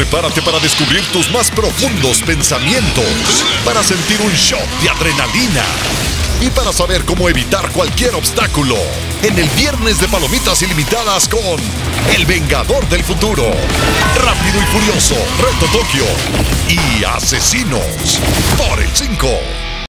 Prepárate para descubrir tus más profundos pensamientos, para sentir un shot de adrenalina y para saber cómo evitar cualquier obstáculo en el viernes de palomitas ilimitadas con El Vengador del Futuro, Rápido y Furioso, Reto Tokio y Asesinos por el 5.